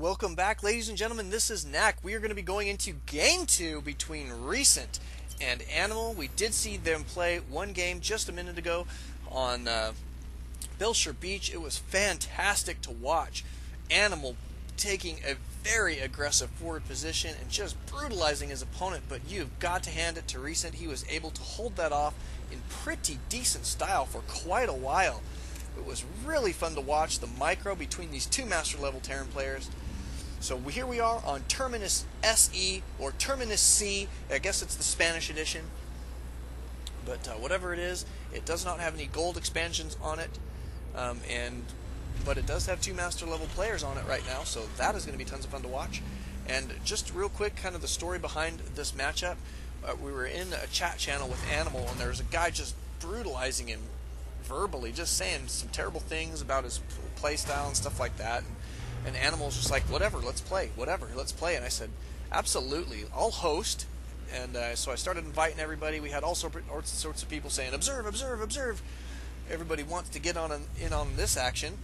Welcome back, ladies and gentlemen. This is Knack. We are going to be going into game two between Recent and Animal. We did see them play one game just a minute ago on uh, Belshir Beach. It was fantastic to watch. Animal taking a very aggressive forward position and just brutalizing his opponent, but you've got to hand it to Recent. He was able to hold that off in pretty decent style for quite a while. It was really fun to watch the micro between these two master level Terran players. So here we are on Terminus SE or Terminus C. I guess it's the Spanish edition. But uh, whatever it is, it does not have any gold expansions on it. Um, and but it does have two master level players on it right now, so that is going to be tons of fun to watch. And just real quick, kind of the story behind this matchup. Uh, we were in a chat channel with Animal, and there was a guy just brutalizing him verbally, just saying some terrible things about his playstyle and stuff like that. And, and Animal's just like, whatever, let's play, whatever, let's play. And I said, absolutely, I'll host. And uh, so I started inviting everybody. We had all sorts of people saying, observe, observe, observe. Everybody wants to get on an, in on this action.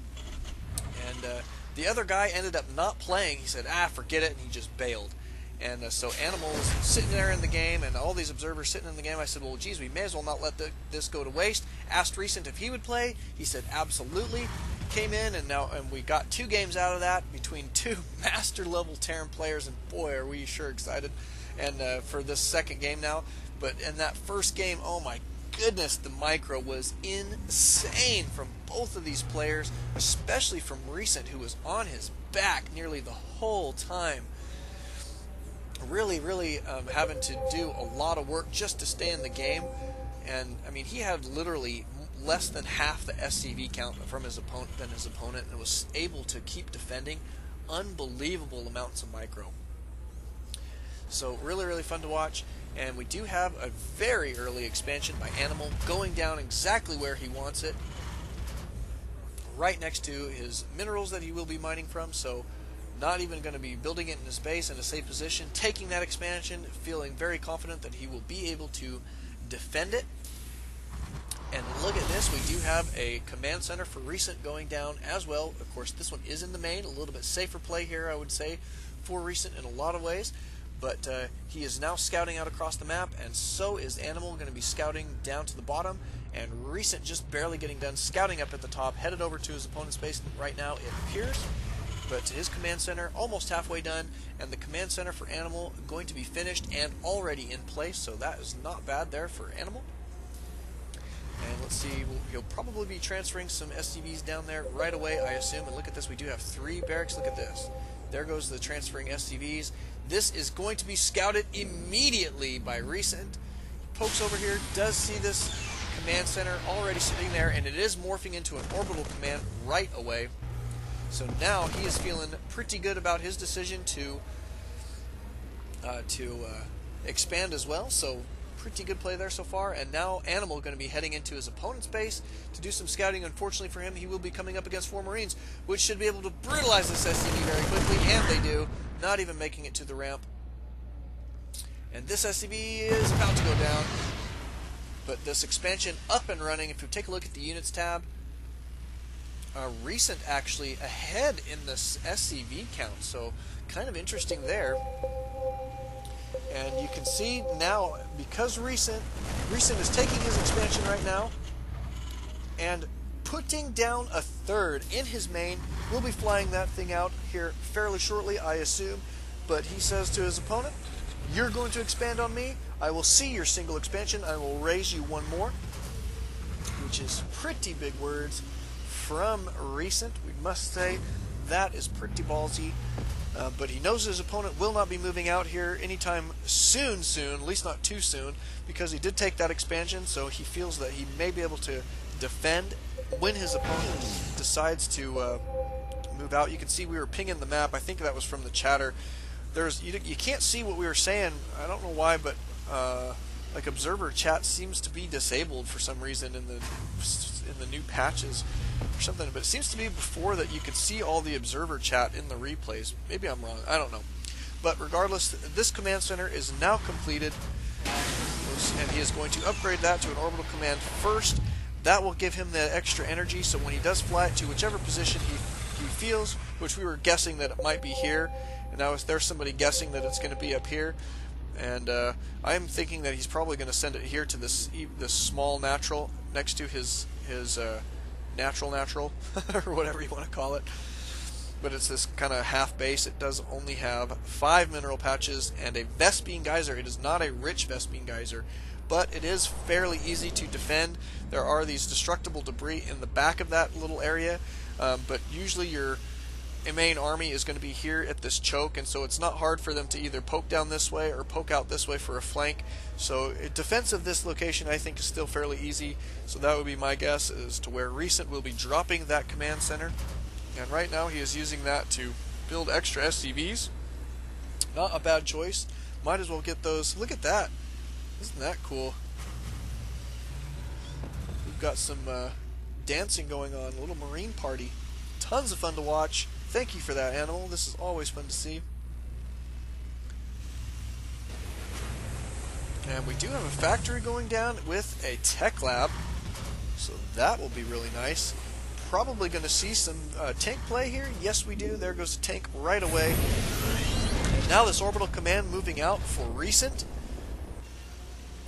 And uh, the other guy ended up not playing. He said, ah, forget it, and he just bailed. And uh, so animals sitting there in the game, and all these observers sitting in the game. I said, well, geez, we may as well not let the, this go to waste. Asked Recent if he would play. He said, absolutely. Came in, and now and we got two games out of that between two master level Terran players, and boy, are we sure excited. And uh, for this second game now, but in that first game, oh my goodness, the micro was insane from both of these players, especially from Recent, who was on his back nearly the whole time. Really, really um, having to do a lot of work just to stay in the game. And I mean, he had literally less than half the SCV count from his opponent than his opponent, and was able to keep defending unbelievable amounts of micro. So really, really fun to watch. And we do have a very early expansion by Animal going down exactly where he wants it. Right next to his minerals that he will be mining from. So not even going to be building it in his base in a safe position. Taking that expansion, feeling very confident that he will be able to defend it. And look at this, we do have a command center for recent going down as well. Of course, this one is in the main, a little bit safer play here, I would say, for recent in a lot of ways. But uh, he is now scouting out across the map, and so is Animal going to be scouting down to the bottom. And Recent just barely getting done scouting up at the top, headed over to his opponent's base right now, it appears. But to his command center almost halfway done, and the command center for Animal going to be finished and already in place, so that is not bad there for Animal. And let's see, he'll probably be transferring some SCVs down there right away, I assume. And look at this, we do have three barracks. Look at this. There goes the transferring SCVs. This is going to be scouted immediately by Recent. Pokes over here, does see this command center already sitting there, and it is morphing into an orbital command right away. So now he is feeling pretty good about his decision to uh, to uh, expand as well. So pretty good play there so far. And now Animal going to be heading into his opponent's base to do some scouting. Unfortunately for him, he will be coming up against four Marines, which should be able to brutalize this SCV very quickly, and they do, not even making it to the ramp. And this SCV is about to go down. But this expansion up and running, if you take a look at the units tab, uh, recent actually ahead in this SCV count, so kind of interesting there. And you can see now, because Recent, Recent is taking his expansion right now and putting down a third in his main. We'll be flying that thing out here fairly shortly, I assume. But he says to his opponent, You're going to expand on me. I will see your single expansion. I will raise you one more. Which is pretty big words from Recent, we must say. That is pretty ballsy. Uh, but he knows his opponent will not be moving out here anytime soon, soon, at least not too soon, because he did take that expansion, so he feels that he may be able to defend when his opponent decides to uh, move out. You can see we were pinging the map. I think that was from the chatter. There's you, you can't see what we were saying. I don't know why, but uh, like observer chat seems to be disabled for some reason in the in the new patches or something. But it seems to be before that you could see all the observer chat in the replays. Maybe I'm wrong. I don't know. But regardless, this command center is now completed, and he is going to upgrade that to an orbital command first. That will give him the extra energy, so when he does fly it to whichever position he, he feels, which we were guessing that it might be here, and now there's somebody guessing that it's going to be up here. And uh, I'm thinking that he's probably going to send it here to this this small natural next to his his uh, natural natural or whatever you want to call it. But it's this kind of half base. It does only have five mineral patches and a Vespene geyser. It is not a rich Vespene geyser, but it is fairly easy to defend. There are these destructible debris in the back of that little area, um, but usually your main army is going to be here at this choke, and so it's not hard for them to either poke down this way or poke out this way for a flank. So defense of this location, I think, is still fairly easy. So that would be my guess as to where Recent will be dropping that command center. And right now he is using that to build extra SCVs. Not a bad choice. Might as well get those. Look at that. Isn't that cool? We've got some uh, dancing going on. A little marine party. Tons of fun to watch. Thank you for that, Animal. This is always fun to see. And we do have a factory going down with a tech lab. So that will be really nice. Probably going to see some uh, tank play here. Yes, we do. There goes the tank right away. Now this orbital command moving out for recent.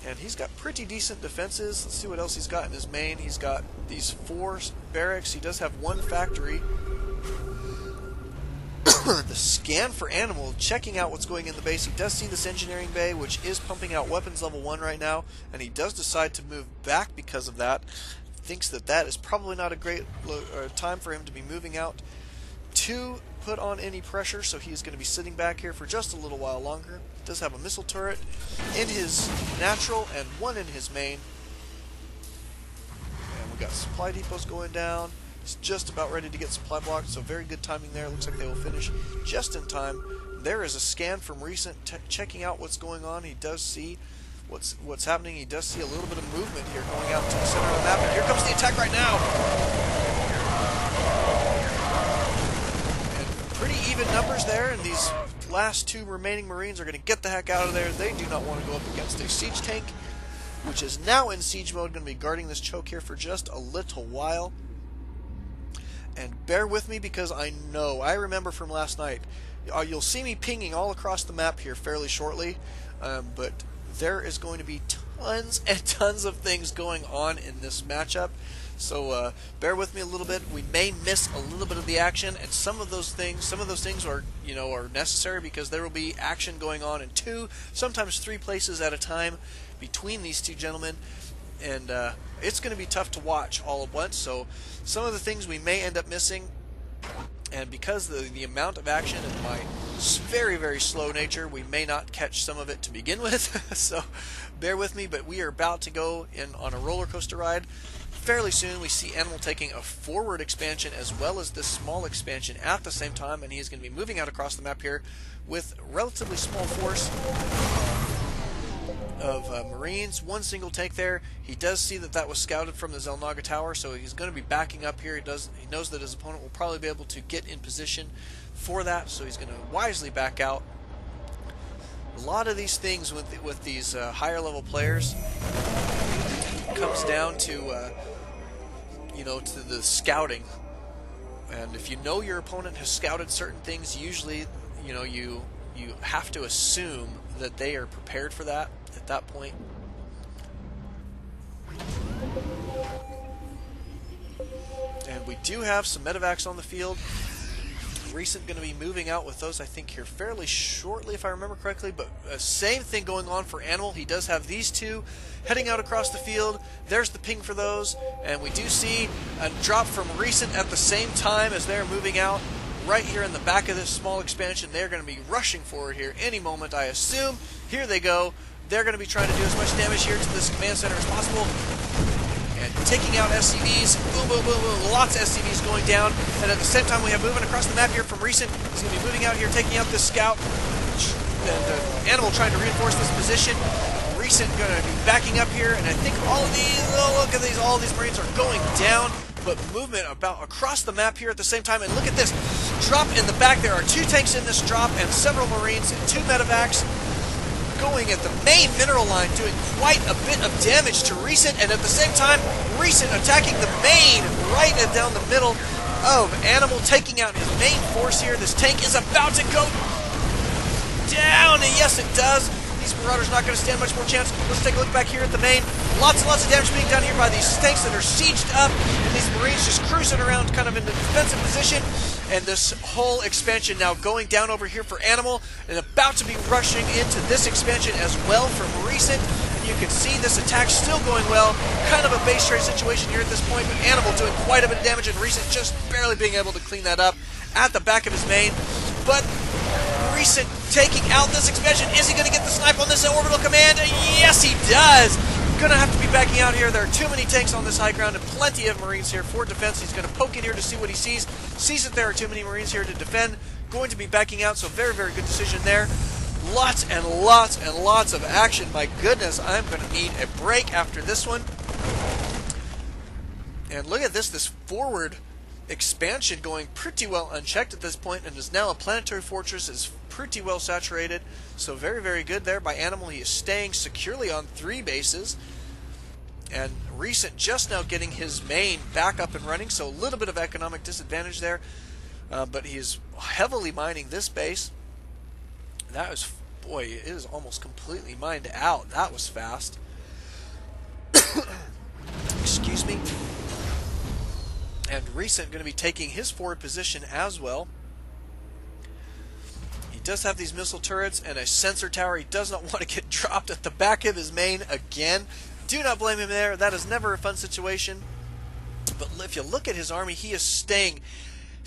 And he's got pretty decent defenses. Let's see what else he's got in his main. He's got these four barracks. He does have one factory. The scan for animal, checking out what's going in the base. He does see this engineering bay, which is pumping out weapons level 1 right now, and he does decide to move back because of that. Thinks that that is probably not a great uh, time for him to be moving out to put on any pressure, so he's going to be sitting back here for just a little while longer. He does have a missile turret in his natural and one in his main. And we got supply depots going down. He's just about ready to get supply blocked, so very good timing there. Looks like they will finish just in time. There is a scan from recent, checking out what's going on. He does see what's what's happening. He does see a little bit of movement here going out to the center of the map, and here comes the attack right now. And pretty even numbers there, and these last two remaining Marines are going to get the heck out of there. They do not want to go up against a siege tank, which is now in siege mode, going to be guarding this choke here for just a little while. And bear with me because I know, I remember from last night, uh, you'll see me pinging all across the map here fairly shortly, um, but there is going to be tons and tons of things going on in this matchup. So uh, bear with me a little bit. We may miss a little bit of the action, and some of those things, some of those things are, you know, are necessary because there will be action going on in two, sometimes three places at a time between these two gentlemen and uh, it's going to be tough to watch all at once. So some of the things we may end up missing, and because the the amount of action and my very very slow nature, we may not catch some of it to begin with. so bear with me, but we are about to go in on a roller coaster ride. Fairly soon, we see Animal taking a forward expansion as well as this small expansion at the same time, and he's going to be moving out across the map here with relatively small force of uh, Marines, one single tank there. He does see that that was scouted from the Xel'Naga Tower, so he's going to be backing up here. He does he knows that his opponent will probably be able to get in position for that, so he's going to wisely back out. A lot of these things with with these uh, higher level players comes down to uh, you know to the scouting, and if you know your opponent has scouted certain things, usually you know you you have to assume that they are prepared for that at that point. And we do have some medevacs on the field. Recent going to be moving out with those, I think, here fairly shortly, if I remember correctly. But uh, same thing going on for Animal. He does have these two heading out across the field. There's the ping for those. And we do see a drop from Recent at the same time as they're moving out right here in the back of this small expansion. They're going to be rushing forward here any moment, I assume. Here they go. They're going to be trying to do as much damage here to this command center as possible. And taking out SCVs. Boom, boom, boom, boom. Lots of SCVs going down. And at the same time, we have movement across the map here from Recent. He's going to be moving out here, taking out this scout. The uh, animal trying to reinforce this position. Recent going to be backing up here. And I think all of these, oh, look at these, all these Marines are going down but movement about across the map here at the same time. And look at this drop in the back. There are two tanks in this drop and several Marines and two medevacs going at the main mineral line, doing quite a bit of damage to Recent, and at the same time, Recent attacking the main right down the middle. of Animal taking out his main force here. This tank is about to go down, and yes, it does. These Marauders not going to stand much more chance. Let's take a look back here at the main. Lots and lots of damage being done here by these tanks that are sieged up, and these Marines just cruising around kind of in the defensive position. And this whole expansion now going down over here for Animal, and about to be rushing into this expansion as well from Recent. And you can see this attack still going well. Kind of a base trade situation here at this point, but Animal doing quite a bit of damage, and Recent just barely being able to clean that up at the back of his main. But Recent taking out this expansion. Is he going to get the snipe on this orbital command? Yes, he does. To have to be backing out here. There are too many tanks on this high ground and plenty of Marines here for defense. He's to poke in here to see what he sees. Sees that there are too many Marines here to defend. Going to be backing out, so very, very good decision there. Lots and lots and lots of action. My goodness, I'm to need a break after this one. And look at this, this forward expansion going pretty well unchecked at this point and is now a planetary fortress is pretty well saturated. So very very good there by Animal. He is staying securely on three bases. And Recent just now getting his main back up and running so a little bit of economic disadvantage there. Uh, but he is heavily mining this base. That was boy it is almost completely mined out. That was fast. Excuse me and Recent going to be taking his forward position as well. He does have these missile turrets and a sensor tower. He does not want to get dropped at the back of his main again. Do not blame him there. That is never a fun situation. But if you look at his army, he is staying,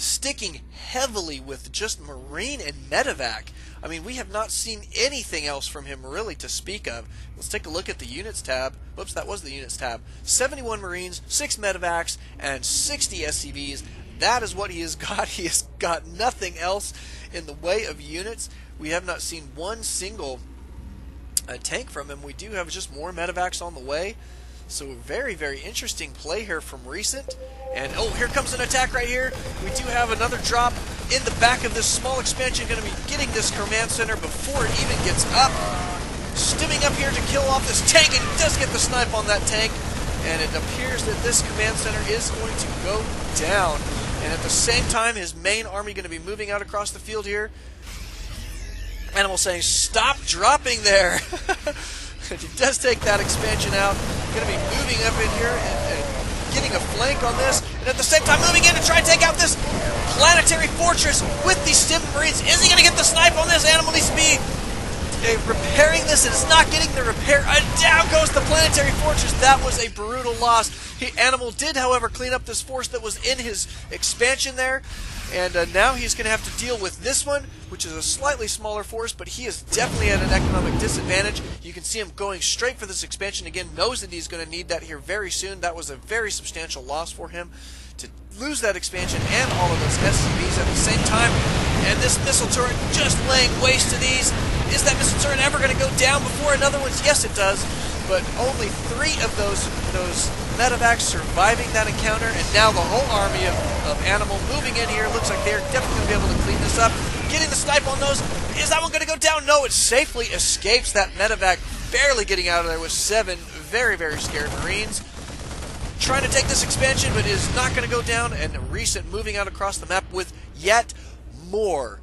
sticking heavily with just Marine and Medevac. I mean, we have not seen anything else from him really to speak of. Let's take a look at the units tab. Whoops, that was the units tab. 71 Marines, 6 medevacs, and 60 SCVs. That is what he has got. He has got nothing else in the way of units. We have not seen one single uh, tank from him. We do have just more medevacs on the way. So a very, very interesting play here from Recent. And oh, here comes an attack right here. We do have another drop in the back of this small expansion. Going to be getting this command center before it even gets up. Stimming up here to kill off this tank, and he does get the snipe on that tank. And it appears that this command center is going to go down. And at the same time, his main army going to be moving out across the field here. Animal saying, stop dropping there. he does take that expansion out. Going to be moving up in here and, and, getting a flank on this. And at the same time moving in to try and take out this planetary fortress with these Stim Marines. Is he going to get the snipe on this? Animal needs to be uh, repairing this and it's not getting the repair. And down goes the planetary fortress. That was a brutal loss. He, Animal did, however, clean up this force that was in his expansion there. And uh, now he's going to have to deal with this one, which is a slightly smaller force, but he is definitely at an economic disadvantage. You can see him going straight for this expansion again, knows that he's going to need that here very soon. That was a very substantial loss for him to lose that expansion and all of those SCVs at the same time. And this missile turret just laying waste to these. Is that missile turret ever going to go down before another one's? Yes, it does but only three of those those medevacs surviving that encounter, and now the whole army of, of Animal moving in here. Looks like they're definitely going to be able to clean this up. Getting the snipe on those. Is that one going to go down? No, it safely escapes that medevac, barely getting out of there with seven very, very scared Marines. Trying to take this expansion, but is not going to go down, and Recent moving out across the map with yet more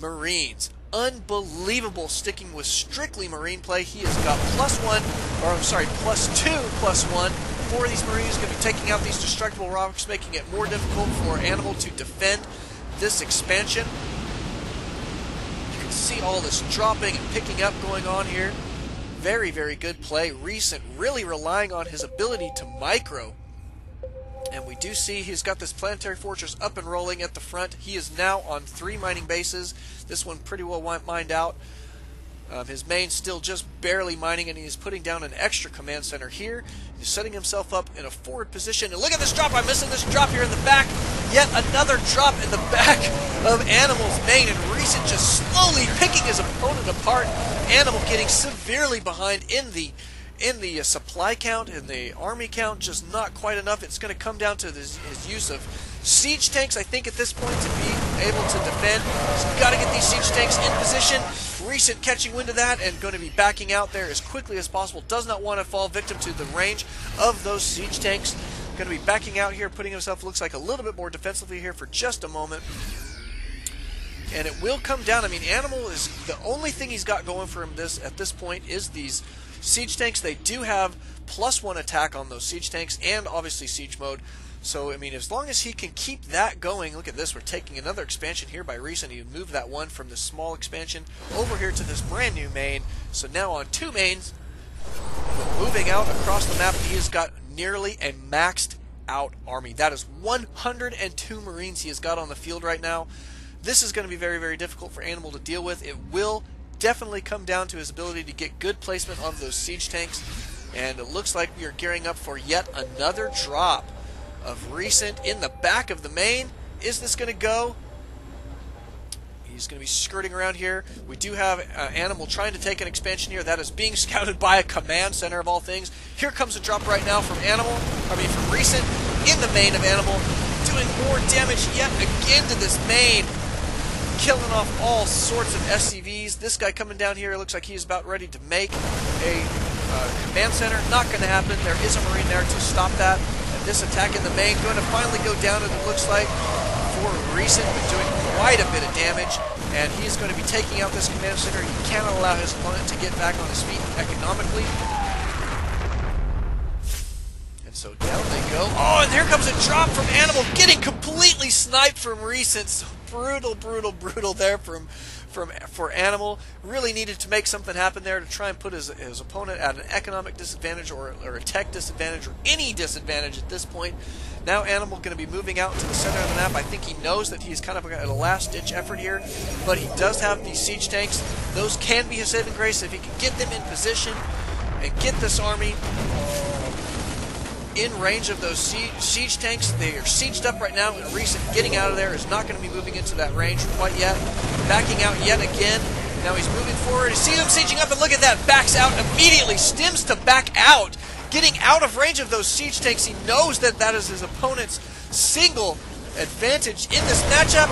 Marines unbelievable sticking with strictly Marine play. He has got plus one, or I'm sorry, plus two, plus one for these Marines. Going to be taking out these destructible rocks, making it more difficult for Animal to defend this expansion. You can see all this dropping and picking up going on here. Very, very good play. Recent really relying on his ability to micro and we do see he's got this planetary fortress up and rolling at the front. He is now on three mining bases. This one pretty well mined out. Um, his main still just barely mining, and he's putting down an extra command center here. He's setting himself up in a forward position. And look at this drop. I'm missing this drop here in the back. Yet another drop in the back of Animal's main. And Recent just slowly picking his opponent apart. Animal getting severely behind in the in the uh, supply count and the army count, just not quite enough. It's going to come down to this, his use of siege tanks, I think, at this point to be able to defend. He's got to get these siege tanks in position. Recent catching wind of that and going to be backing out there as quickly as possible. Does not want to fall victim to the range of those siege tanks. Going to be backing out here, putting himself, looks like, a little bit more defensively here for just a moment. And it will come down. I mean, Animal is the only thing he's got going for him this at this point is these siege tanks. They do have plus one attack on those siege tanks and obviously siege mode. So, I mean, as long as he can keep that going, look at this, we're taking another expansion here by Recent. He moved that one from the small expansion over here to this brand new main. So now on two mains, moving out across the map, he has got nearly a maxed out army. That is 102 Marines he has got on the field right now. This is going to be very, very difficult for Animal to deal with. It will definitely come down to his ability to get good placement of those siege tanks. And it looks like we are gearing up for yet another drop of recent in the back of the main. Is this going to go? He's going to be skirting around here. We do have uh, Animal trying to take an expansion here. That is being scouted by a command center of all things. Here comes a drop right now from Animal, I mean from Recent, in the main of Animal, doing more damage yet again to this main, killing off all sorts of SCVs. This guy coming down here looks like he's about ready to make a uh, command center. Not going to happen. There is a Marine there to stop that this attack in the main going to finally go down, and it looks like for recent, but doing quite a bit of damage. And he's going to be taking out this command center. He cannot allow his opponent to get back on his feet economically. And so down they go. Oh, and here comes a drop from Animal, getting completely sniped from recent. So brutal, brutal, brutal there from from for Animal. Really needed to make something happen there to try and put his, his opponent at an economic disadvantage or, or a tech disadvantage or any disadvantage at this point. Now Animal going to be moving out to the center of the map. I think he knows that he's kind of at a last-ditch effort here, but he does have these siege tanks. Those can be his saving grace if he can get them in position and get this army in range of those siege, tanks. They are sieged up right now, and Recent getting out of there is not going to be moving into that range quite yet. Backing out yet again. Now he's moving forward. You see them sieging up, and look at that. Backs out immediately. Stims to back out. Getting out of range of those siege tanks. He knows that that is his opponent's single advantage in this matchup.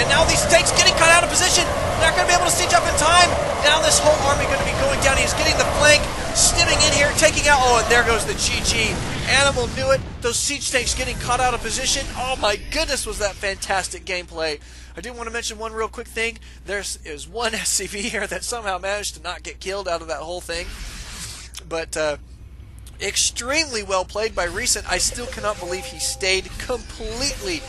And now these tanks getting cut out of position. Not going to be able to siege up in time. Now this whole army going to be going down. He's getting the flank, stimming in here, taking out. Oh, and there goes the GG. Animal knew it. Those siege tanks getting caught out of position. Oh my goodness, was that fantastic gameplay. I do want to mention one real quick thing. There's is one SCV here that somehow managed to not get killed out of that whole thing. But uh, extremely well played by Recent. I still cannot believe he stayed completely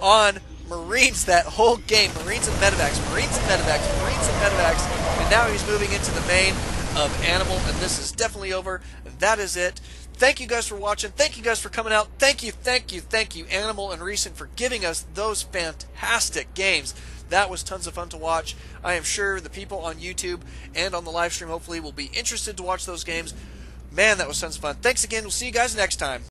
on Marines that whole game. Marines and medevacs, Marines and medevacs, Marines and medevacs. And now he's moving into the main of Animal, and this is definitely over. That is it. Thank you guys for watching. Thank you guys for coming out. Thank you, thank you, thank you, Animal and Recent, for giving us those fantastic games. That was tons of fun to watch. I am sure the people on YouTube and on the live stream hopefully will be interested to watch those games. Man, that was tons of fun. Thanks again. We'll see you guys next time.